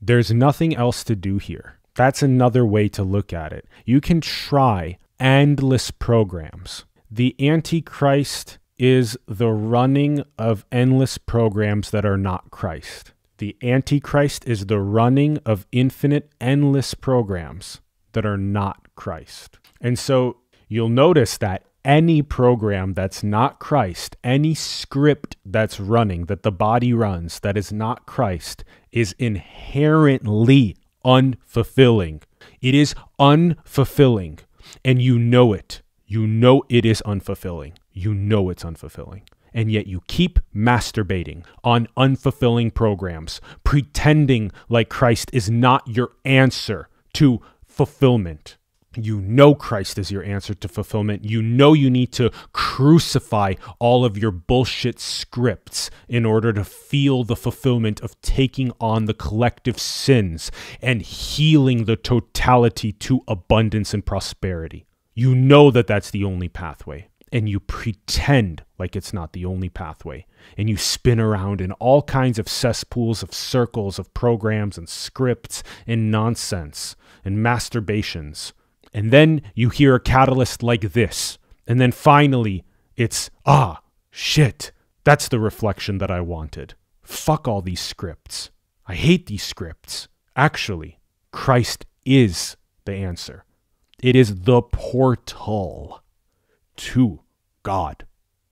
There's nothing else to do here. That's another way to look at it. You can try endless programs. The Antichrist is the running of endless programs that are not Christ. The Antichrist is the running of infinite, endless programs that are not Christ. And so you'll notice that any program that's not Christ, any script that's running, that the body runs, that is not Christ, is inherently unfulfilling. It is unfulfilling. And you know it. You know it is unfulfilling. You know it's unfulfilling. And yet you keep masturbating on unfulfilling programs, pretending like Christ is not your answer to fulfillment. You know Christ is your answer to fulfillment. You know you need to crucify all of your bullshit scripts in order to feel the fulfillment of taking on the collective sins and healing the totality to abundance and prosperity. You know that that's the only pathway, and you pretend like it's not the only pathway. And you spin around in all kinds of cesspools of circles of programs and scripts and nonsense and masturbations. And then you hear a catalyst like this. And then finally, it's, ah, shit, that's the reflection that I wanted. Fuck all these scripts. I hate these scripts. Actually, Christ is the answer. It is the portal to God.